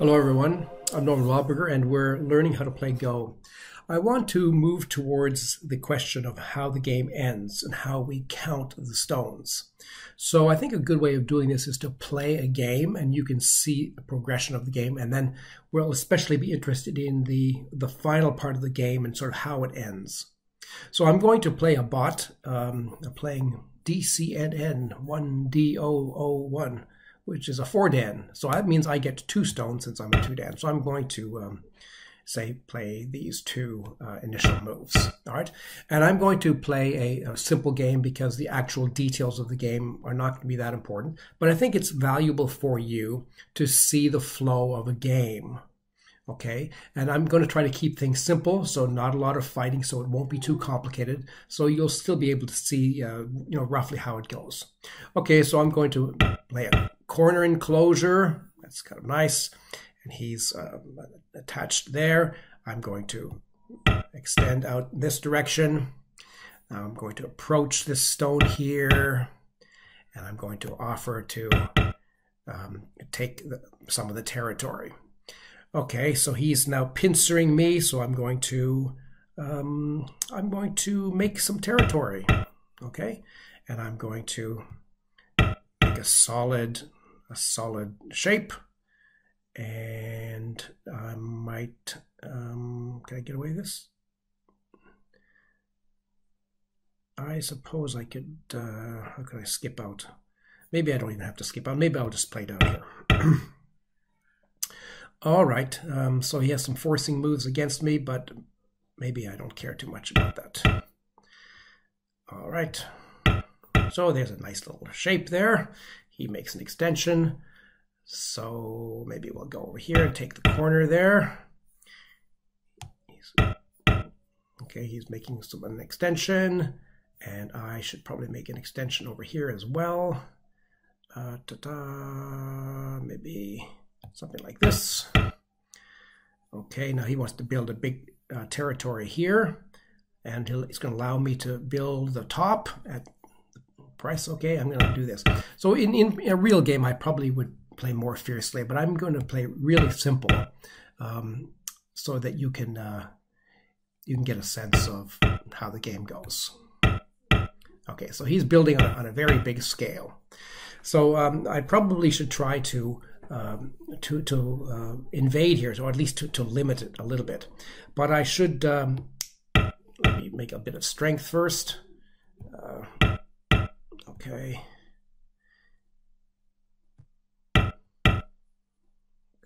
Hello everyone, I'm Norman Wildberger and we're learning how to play Go. I want to move towards the question of how the game ends and how we count the stones. So I think a good way of doing this is to play a game and you can see the progression of the game and then we'll especially be interested in the, the final part of the game and sort of how it ends. So I'm going to play a bot, um, playing DCNN 1D001 which is a four dan. So that means I get two stones since I'm a two dan. So I'm going to um, say play these two uh, initial moves. All right. And I'm going to play a, a, simple game because the actual details of the game are not going to be that important. But I think it's valuable for you to see the flow of a game. Okay. And I'm going to try to keep things simple. So not a lot of fighting. So it won't be too complicated. So you'll still be able to see, uh, you know, roughly how it goes. Okay. So I'm going to play a corner enclosure. That's kind of nice. And he's um, attached there. I'm going to extend out this direction. Now I'm going to approach this stone here. And I'm going to offer to um, take the, some of the territory. Okay, so he's now pincering me, so I'm going to um, I'm going to make some territory. Okay, and I'm going to make a solid a solid shape. And I might, um, can I get away with this? I suppose I could, uh, how can I skip out? Maybe I don't even have to skip out. Maybe I'll just play down here. All right, um, so he has some forcing moves against me, but maybe I don't care too much about that. All right, so there's a nice little shape there. He makes an extension. So maybe we'll go over here and take the corner there. He's, okay, he's making some an extension. And I should probably make an extension over here as well. Uh, -da, maybe something like this. Okay, now he wants to build a big uh, territory here. And he's going to allow me to build the top at the price. Okay, I'm going to do this. So in, in a real game, I probably would play more fiercely, but I'm going to play really simple um, so that you can uh, you can get a sense of how the game goes. Okay, so he's building on, on a very big scale. So um, I probably should try to um, to to uh, invade here, or at least to, to limit it a little bit. But I should um, make a bit of strength first. Uh, Okay.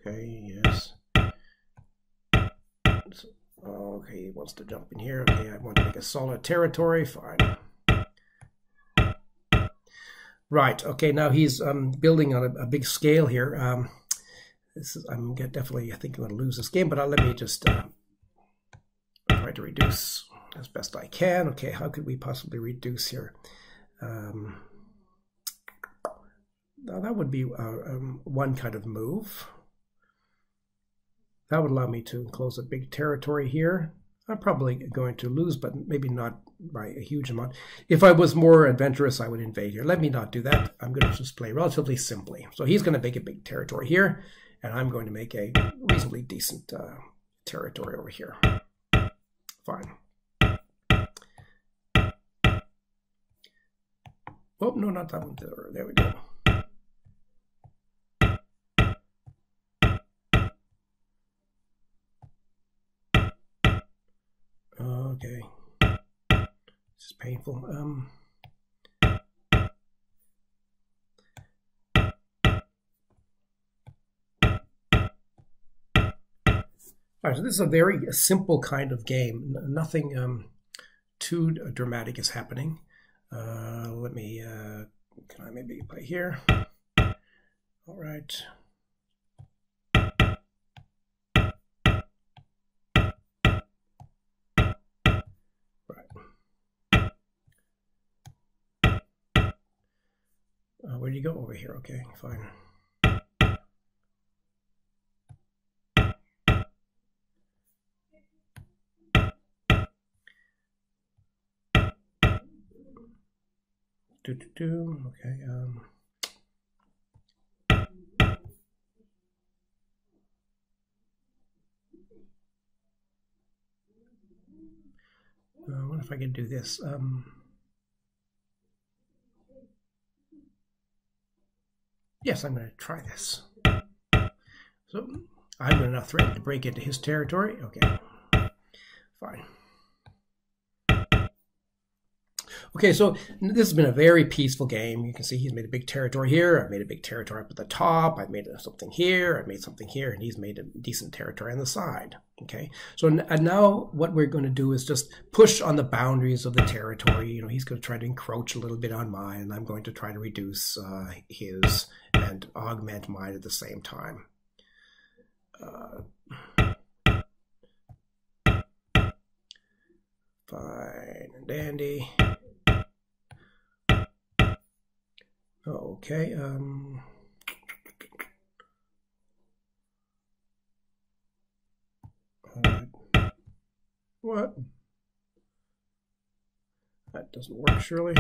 Okay, yes. So, okay, he wants to jump in here. Okay, I want to make a solid territory. Fine. Right, okay, now he's um, building on a, a, big scale here. Um, this is, I'm definitely, I think I'm going to lose this game, but I'll, let me just uh, try to reduce as best I can. Okay, how could we possibly reduce here? Um, that would be uh, um, one kind of move. That would allow me to enclose a big territory here. I'm probably going to lose, but maybe not by a huge amount. If I was more adventurous, I would invade here. Let me not do that. I'm going to just play relatively simply. So he's going to make a big territory here, and I'm going to make a reasonably decent uh, territory over here. Fine. Oh, no, not that one. There we go. Okay. This is painful. Um, All right, so this is a very simple kind of game. Nothing um, too dramatic is happening. Uh, let me, uh, can I maybe play here? All. Right. where do you go over here? Okay, fine. Do, do, do. Okay. Um. Uh, what if I could do this? Um. Yes, I'm going to try this. So I'm going to threaten to break into his territory. Okay, fine. Okay, so this has been a very peaceful game. You can see he's made a big territory here. I've made a big territory up at the top. I've made something here. I've made something here, and he's made a decent territory on the side. Okay, so and now what we're going to do is just push on the boundaries of the territory. You know, he's going to try to encroach a little bit on mine, and I'm going to try to reduce uh, his and augment mine at the same time. Uh, fine and dandy. Okay. Um, what? That doesn't work, surely.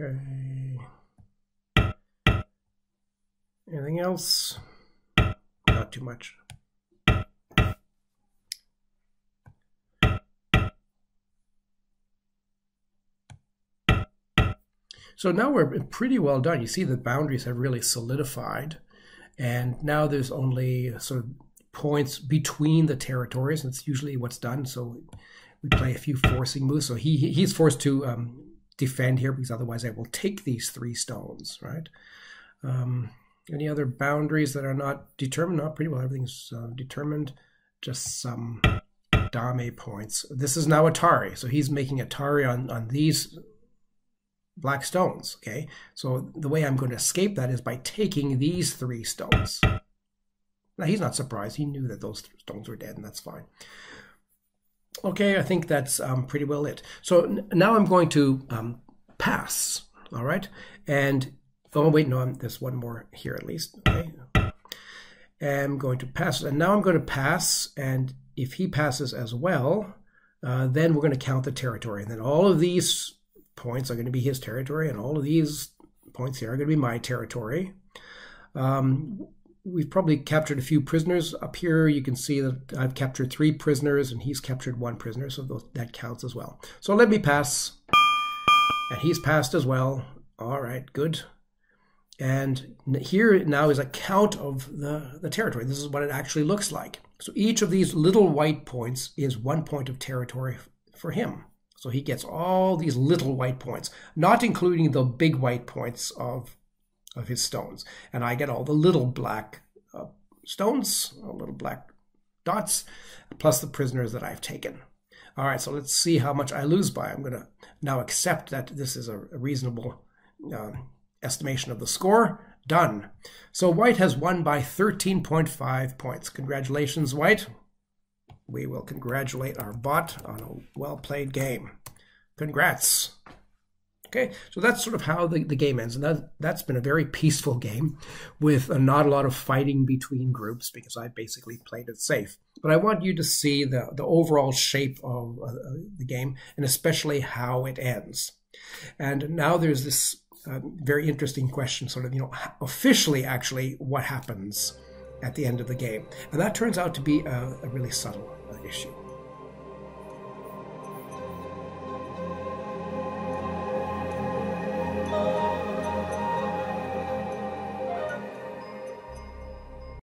Okay. Anything else? Not too much. So now we're pretty well done. You see the boundaries have really solidified. And now there's only sort of points between the territories. That's usually what's done. So we play a few forcing moves. So he he's forced to um, defend here because otherwise I will take these three stones, right? Um, any other boundaries that are not determined? Not pretty well. Everything's uh, determined. Just some dame points. This is now Atari, so he's making Atari on on these black stones. Okay, so the way I'm going to escape that is by taking these three stones. Now he's not surprised. He knew that those stones were dead, and that's fine. Okay, I think that's um, pretty well it. So now I'm going to um, pass, all right? And, oh, wait, no, I'm, there's one more here at least, okay? I'm going to pass, and now I'm going to pass, and if he passes as well, uh, then we're going to count the territory. And then all of these points are going to be his territory, and all of these points here are going to be my territory. Um, we've probably captured a few prisoners up here. You can see that I've captured three prisoners and he's captured one prisoner, so that counts as well. So let me pass. And he's passed as well. All right, good. And here now is a count of the, the territory. This is what it actually looks like. So each of these little white points is one point of territory for him. So he gets all these little white points, not including the big white points of of his stones. And I get all the little black uh, stones, little black dots, plus the prisoners that I've taken. All right, so let's see how much I lose by. I'm going to now accept that this is a, reasonable uh, estimation of the score. Done. So White has won by 13.5 points. Congratulations, White. We will congratulate our bot on a well played game. Congrats. Okay, so that's sort of how the, the game ends. And that, that's been a very peaceful game with a, not a lot of fighting between groups because I basically played it safe. But I want you to see the, the overall shape of uh, the game and especially how it ends. And now there's this uh, very interesting question sort of, you know, officially actually what happens at the end of the game. And that turns out to be a, a really subtle uh, issue.